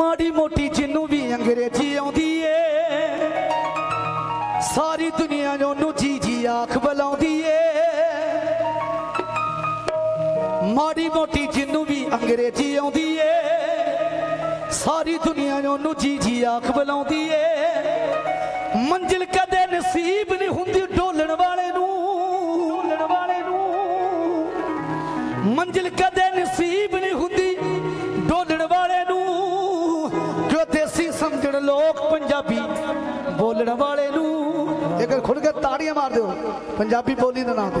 ਮਾੜੀ ਮੋਟੀ ਜਿੰਨੂੰ ਵੀ ਅੰਗਰੇਜ਼ੀ ਆਉਂਦੀ ਏ, ਸਾਰੀ ਦੁਨੀਆ ਨੂੰ ਉਹਨੂੰ ਜੀ ਜੀ ਆਖ ਬੁਲਾਉਂਦੀ ਏ। ਮਾੜੀ ਮੋਟੀ ਜਿੰਨੂੰ ਵੀ ਅੰਗਰੇਜ਼ੀ ਆਉਂਦੀ ਏ, ਸਾਰੀ ਦੁਨੀਆ ਨੂੰ ਉਹਨੂੰ ਜੀ ਜੀ ਆਖ ਬੁਲਾਉਂਦੀ ਏ। ਮੰਜ਼ਿਲ ਕਦੇ ਨਸੀਬ ਨਹੀਂ ਹੁੰਦੀ ਢੋਲਣ ਵਾਲੇ ਨੂੰ। ਢੋਲਣ ਵਾਲੇ ਨੂੰ। ਮੰਜ਼ਿਲ ਕਦੇ ਨਸੀਬ ਬੋਲਣ ਵਾਲੇ ਨੂੰ ਇੱਕ ਖੁੱਲ ਕੇ ਤਾੜੀਆਂ ਮਾਰ ਦਿਓ। ਪੰਜਾਬੀ ਬੋਲੀ ਦੇ ਨਾਂ ਤੇ।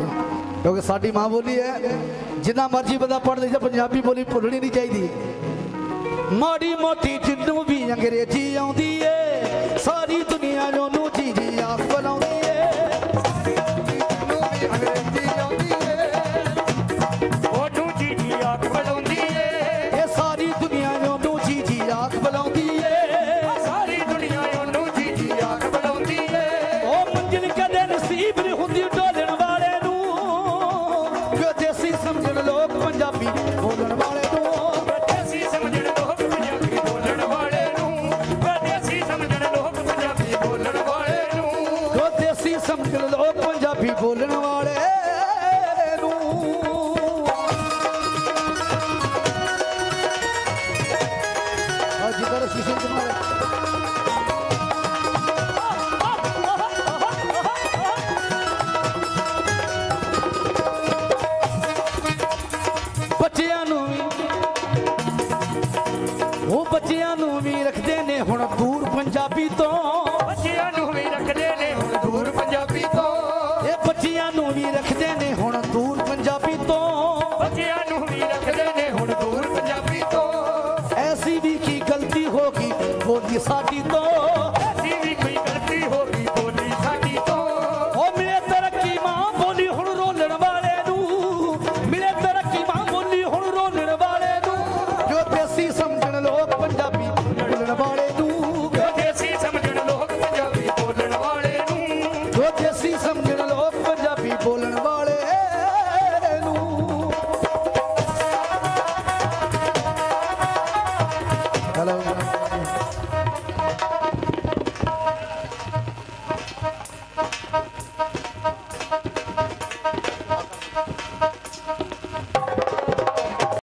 ਕਿਉਂਕਿ ਸਾਡੀ ਮਾਂ ਬੋਲੀ ਹੈ, ਜਿੰਨਾ ਮਰਜ਼ੀ ਬੰਦਾ ਪੜ੍ਹ ਲਈ ਪੰਜਾਬੀ ਬੋਲੀ ਭੁੱਲਣੀ ਨਹੀਂ ਚਾਹੀਦੀ। ਮਾੜੀ ਮੋਟੀ ਜਿੰਨੂੰ ਵੀ ਅੰਗਰੇਜ਼ੀ ਆਉਂਦੀ ਏ, ਸਾਰੀ ਦੁਨੀਆ ਨੂੰ ਉਹਨੂੰ ਜੀ ਨੂੰ ਜੋ ਦੇਸੀ ਸਮਝਣ ਲੋਕ ਪੰਜਾਬੀ ਬੋਲਣ ਵਾਲੇ ਨੂੰ ਦੇਸੀ ਸਮਝਣ ਲੋਕ ਪੰਜਾਬੀ ਬੋਲਣ ਵਾਲੇ ਨੂੰ। ਦੇਸੀ ਸਮਝਣ ਲੋਕ ਪੰਜਾਬੀ ਬੋਲਣ ਵਾਲੇ ਨੂੰ। ਜੋ ਦੇਸੀ ਸਮਝਣ ਲੋਕ ਪੰਜਾਬੀ ਬੋਲਣ ਵਾਲੇ ਨੂੰ। ਅੱਜ ਕਰ ਸ਼ੀਸ਼ੇ ਕੁਮਾਰ ਬੱਚਿਆਂ ਨੂੰ ਵੀ ਰੱਖਦੇ ਨੇ ਹੁਣ ਦੂਰ ਪੰਜਾਬੀ ਤੋਂ। ਬੱਚਿਆਂ ਨੂੰ ਵੀ ਰੱਖਦੇ ਨੇ ਹੁਣ ਦੂਰ ਪੰਜਾਬੀ ਤੋਂ। ਇਹ ਬੱਚਿਆਂ ਨੂੰ ਵੀ ਰੱਖਦੇ ਨੇ ਹੁਣ ਦੂਰ ਪੰਜਾਬੀ ਤੋਂ। ਬੱਚਿਆਂ ਨੂੰ ਵੀ ਰੱਖਦੇ ਨੇ ਹੁਣ ਦੂਰ ਪੰਜਾਬੀ ਤੋਂ। ਐਸੀ ਵੀ ਕੀ ਗਲਤੀ ਹੋ ਗਈ ਬੋਲੀ ਸਾਡੀ ਤੋਂ?